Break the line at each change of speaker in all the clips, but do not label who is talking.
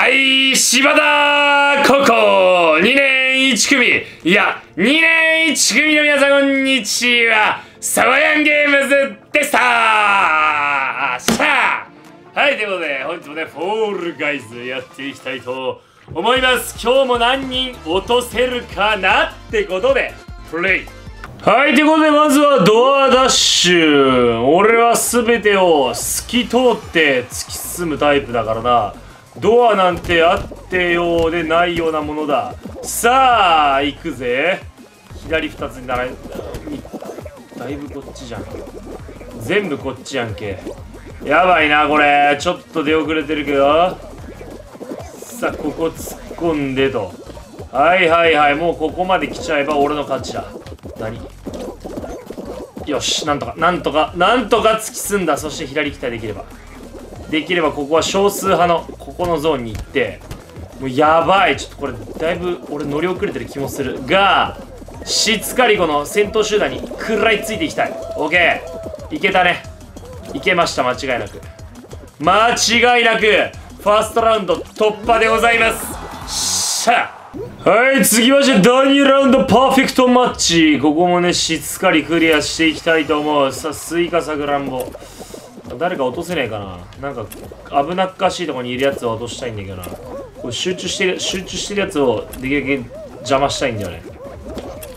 はい、柴田高校2年1組、いや、2年1組の皆さんこんにちは、サワヤンゲームズでしたしゃあはい、ということで、本日もね、フォールガイズやっていきたいと思います。今日も何人落とせるかなってことで、プレイはい、ということで、まずはドアダッシュ。俺は全てを透き通って突き進むタイプだからな。ドアなんてあってようでないようなものだ。さあ、行くぜ。左2つに並んだいぶこっちじゃん。全部こっちやんけ。やばいな、これ。ちょっと出遅れてるけど。さあ、ここ突っ込んでと。はいはいはい、もうここまで来ちゃえば俺の勝ちだ。何？よし、なんとか、なんとか、なんとか突き進んだ。そして左期待できれば。できればここは少数派の、ここのゾーンに行って、もうやばい。ちょっとこれ、だいぶ俺乗り遅れてる気もする。が、しっかりこの戦闘集団に食らいついていきたい。オッケー。いけたね。いけました、間違いなく。間違いなく、ファーストラウンド突破でございます。しゃはい、次はじゃあ第2ラウンドパーフェクトマッチ。ここもね、しっかりクリアしていきたいと思う。さあ、スイカさくらんぼ。誰か落とせねえかななんか、危なっかしいとこにいるやつを落としたいんだけどな。これ集中してる、集中してるやつをできるだけ邪魔したいんだよね。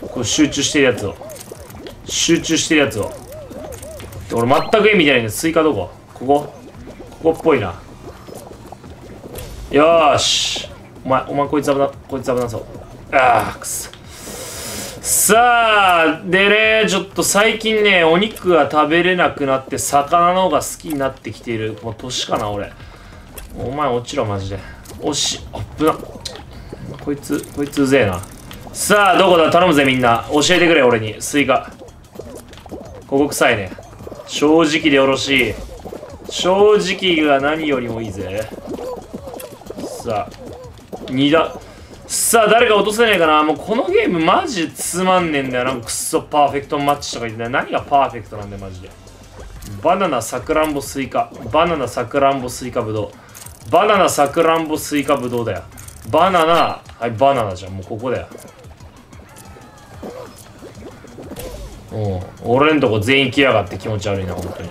これ集中してるやつを。集中してるやつを。俺全く絵見てないんだスイカどこ？ここ？ここっぽいな。よーし。お前、お前こいつ危な、こいつ危なそう。ああ、くそ。さあ、でね、ちょっと最近ね、お肉が食べれなくなって、魚の方が好きになってきている。もう年かな、俺。お前落ちろ、マジで。おし、あっぶな。こいつ、こいつうぜえな。さあ、どこだ？頼むぜ、みんな。教えてくれ、俺に。スイカ。ここ臭いね。正直でよろしい。正直が何よりもいいぜ。さあ、2だ。さあ、誰か落とせねえかなもうこのゲームマジつまんねえんだよな。くっそパーフェクトマッチとか言って何がパーフェクトなんだよ、マジで。バナナ、サクランボ、スイカ。バナナ、サクランボ、スイカ、ブドウ。バナナ、サクランボ、スイカ、ブドウだよ。バナナ、はい、バナナじゃん。もうここだよ。うん。俺んとこ全員来やがって気持ち悪いな、本当に。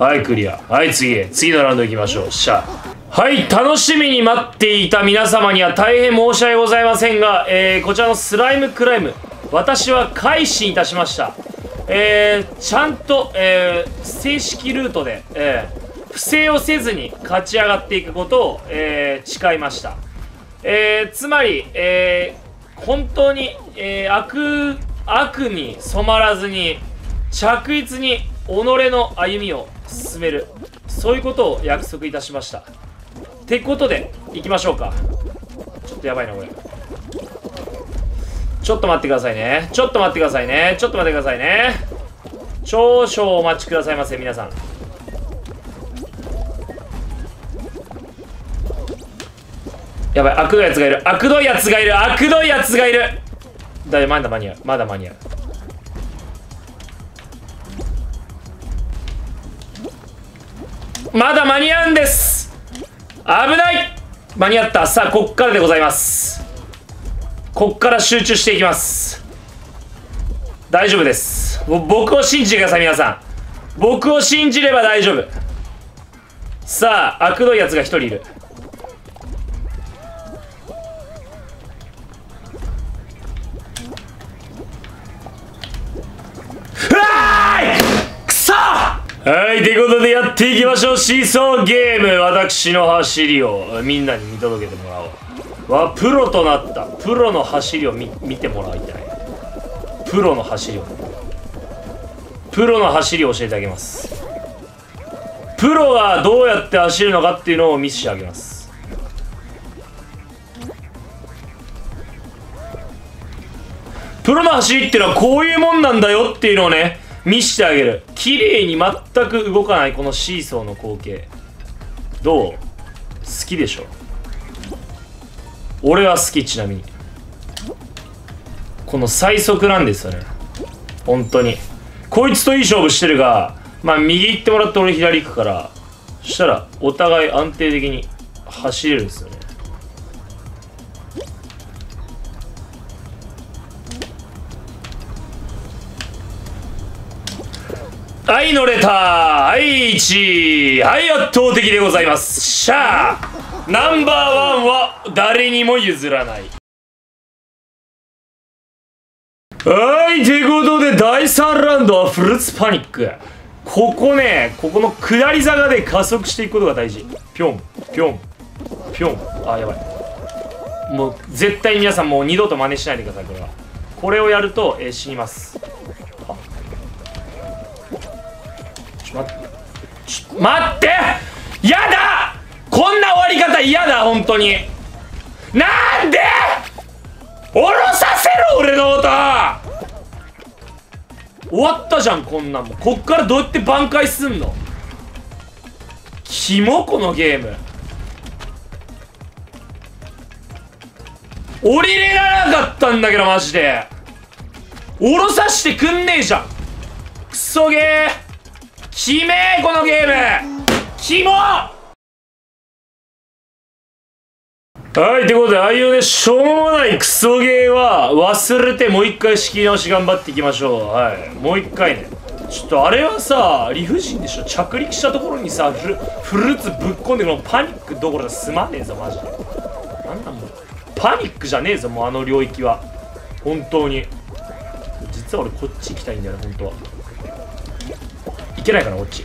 はい、クリア。はい、次。次のラウンド行きましょう。しゃあ。はい、楽しみに待っていた皆様には大変申し訳ございませんが、えー、こちらのスライムクライム、私は改心いたしました。えー、ちゃんと、えー、正式ルートで、え、不正をせずに勝ち上がっていくことを、え、誓いました。え、つまり、え、本当に、え、悪、悪に染まらずに、着実に己の歩みを進める。そういうことを約束いたしました。てことで、行きましょうか。ちょっとやばいな、これ。ちょっと待ってくださいね。ちょっと待ってくださいね。ちょっと待ってくださいね。少々お待ちくださいませ、皆さん。やばい、悪どいやつがいる。悪どいやつがいる。悪どいやつがいる。だい、まだ間に合う。まだ間に合う。まだ間に合うんです危ない！間に合った。さあこっからでございます。こっから集中していきます。大丈夫です。僕を信じてください皆さん。僕を信じれば大丈夫。さあ悪どいやつが一人いる。うわーい！くそ！はい、ということでやっていきましょう。シーソーゲーム。私の走りをみんなに見届けてもらおう。わ、プロとなった。プロの走りを見見てもらいたい。プロの走りを。プロの走りを教えてあげます。プロがどうやって走るのかっていうのを見せてあげます。プロの走りっていうのはこういうもんなんだよっていうのをね、見してあげる。綺麗に全く動かないこのシーソーの光景。どう？好きでしょ？俺は好きちなみに。この最速なんですよね。本当に。こいつといい勝負してるがまあ右行ってもらって俺左行くから。そしたらお互い安定的に走れるんですよね。はい乗れた。はい1位はい圧倒的でございます。しゃあナンバーワンは誰にも譲らない。はいということで第3ラウンドはフルーツパニック。ここねここの下り坂で加速していくことが大事。ぴょんぴょんぴょん。あやばい。もう絶対皆さんもう二度と真似しないでくださいこれは。これをやると、えー死にます。待って。やだ。こんな終わり方嫌だ本当に。なんで。降ろさせろ俺のこと終わったじゃんこんなんも。んこっからどうやって挽回すんの。キモこのゲーム。降りれなかったんだけどマジで。降ろさしてくんねえじゃん。クソゲー。きめえこのゲームキモはい、ということで、ああいうね、しょうもないクソゲーは忘れてもう一回仕切り直し頑張っていきましょう。はい。もう一回ね。ちょっとあれはさ、理不尽でしょ。着陸したところにさ、フルフルーツぶっ込んでこのパニックどころじゃ済まねえぞ、マジで。なんなんもう。パニックじゃねえぞ、もうあの領域は。本当に。実は俺こっち行きたいんだよね、本当は。行けないかな、こっち。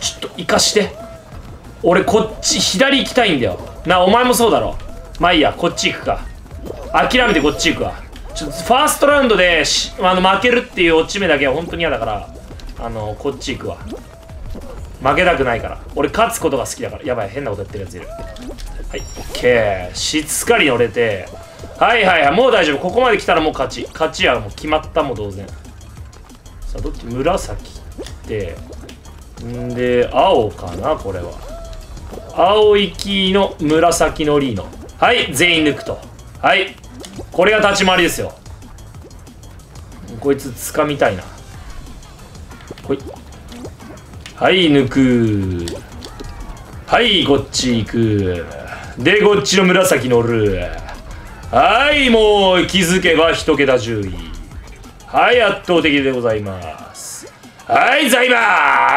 ちょっと行かして。俺こっち左行きたいんだよ。なお前もそうだろ。まあいいや。こっち行くか。諦めてこっち行くわ。ちょっとファーストラウンドであの負けるっていう落ち目だけは本当に嫌だからあのこっち行くわ。負けたくないから。俺勝つことが好きだから。やばい変なことやってるやついる。はい OK しっかり乗れて。はいはいはい。もう大丈夫。ここまで来たらもう勝ち。勝ちはもう決まったも同然。さあどっち？紫。ってんで青かなこれは。青いキーの紫のリーノはい全員抜くと。はい。これが立ち回りですよ。こいつ掴みたいな。ほい。はい抜く。はいこっち行く。でこっちの紫乗る。はいもう気づけば一桁10位。はい圧倒的でございます。はいザイマ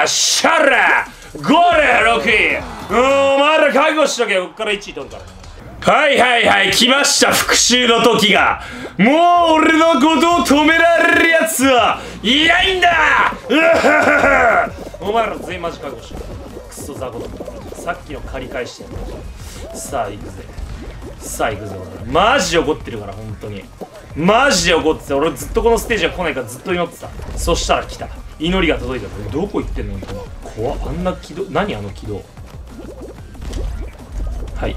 ーシャラゴール6位うんお前ら覚悟しとけよ。こっから1位取るから。はいはいはい来ました復讐の時が。もう俺のことを止められるやつはいないんだ。お前ら全員マジ覚悟しろクソ雑魚どもさっきの借り返してやるさあ行くぜ。さあ行くぜ俺マジ怒ってるから本当に。マジで怒ってて俺ずっとこのステージが来ないからずっと祈ってた。そしたら来た。祈りが届いたどこ行ってんの？怖っ。あんな軌道。何あの軌道？はい。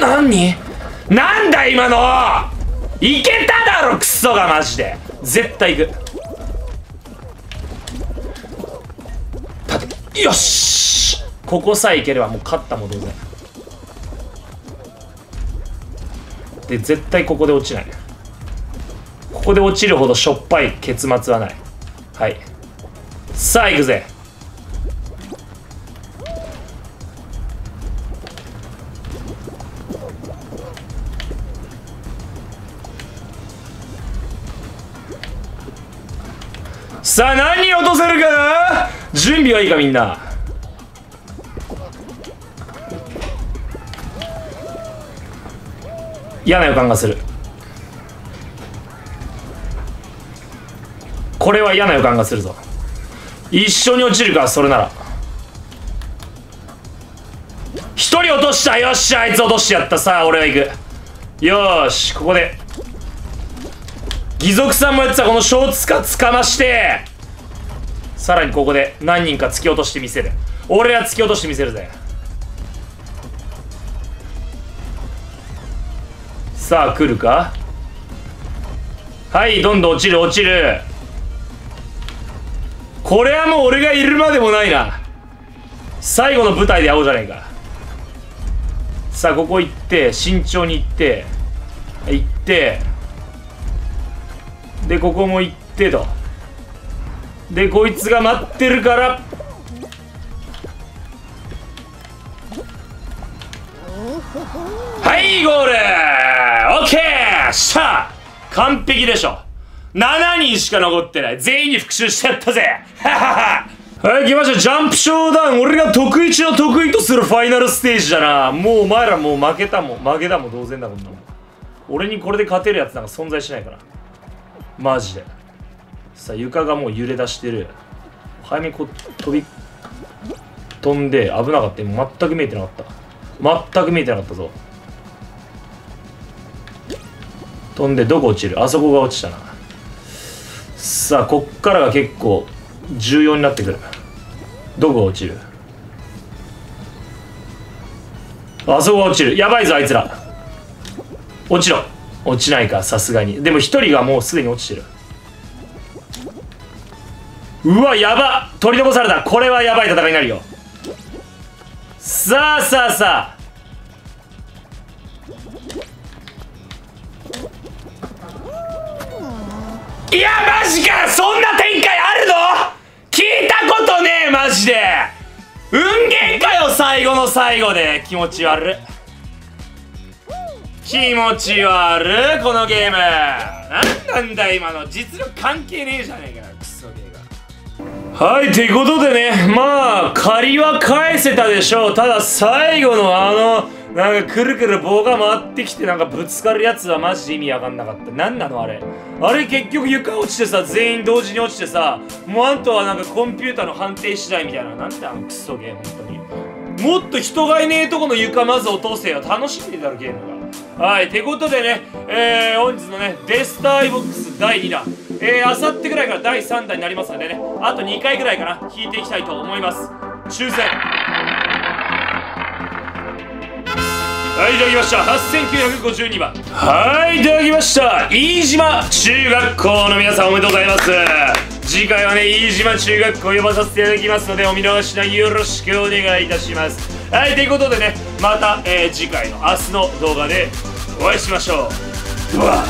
何？なんだ今の！いけただろクソがマジで。絶対行く。立て。よし！ここさえいければもう勝ったも同然。で絶対ここで落ちない。ここで落ちるほどしょっぱい結末はない。はい。さあ行くぜ。さあ何落とせるかな？準備はいいかみんな。嫌な予感がする。これは嫌な予感がするぞ。一緒に落ちるかそれなら。一人落とした。よっしゃあいつ落としてやった。さあ俺は行く。よしここで。義足さんもやってた。このショーツカつかまして。さらにここで何人か突き落としてみせる。俺は突き落としてみせるぜ。さあ来るか？はいどんどん落ちる落ちる。これはもう俺がいるまでもないな。最後の舞台で会おうじゃないか。さあここ行って慎重に行って行ってでここも行ってと。でこいつが待ってるからはいゴール!オッケーさあ完璧でしょ。7人しか残ってない。全員に復讐しちゃったぜ。ははははい来ましたジャンプショーダウン。俺が得意中の得意とするファイナルステージだな。もうお前らもう負けたもん。負けたも同然だこんな俺にこれで勝てるやつなんか存在しないから。マジで。さあ床がもう揺れ出してる。早めにこう飛び飛んで危なかった。全く見えてなかった。全く見えてなかったぞ。飛んでどこ落ちる？あそこが落ちたな。さあこっからが結構重要になってくる。どこが落ちる？あそこが落ちる。やばいぞあいつら。落ちろ。落ちないかさすがに。でも一人がもうすでに落ちてる。うわやば。取り残された。これはやばい戦いになるよ。さあさあさあ。いやマジかそんな展開あるの？聞いたことねえマジで。運ゲーかよ最後の最後で。気持ち悪い。気持ち悪いこのゲーム。なんなんだ今の。実力関係ねえじゃねえかクソゲーが。はいてことでねまあ借りは返せたでしょう。ただ最後のあのなんかくるくる棒が回ってきてなんかぶつかるやつはマジで意味わかんなかった。何なのあれ？あれ結局床落ちてさ全員同時に落ちてさもうあとはなんかコンピューターの判定次第みたいな。なんであのクソゲーム本当に。もっと人がいねえとこの床まず落とせよ。楽しんでたろゲームが。はいてことでねえー、本日のねデスターイボックス第2弾。えー、あさってぐらいから第3弾になりますのでねあと2回ぐらいかな。引いていきたいと思います。抽選。はいいただきました。8952番。はいいただきました。飯島中学校の皆さんおめでとうございます。次回はね飯島中学校呼ばさせていただきますのでお見逃しなくよろしくお願いいたします。はいということでねまた、えー、次回の明日の動画でお会いしましょう。うわ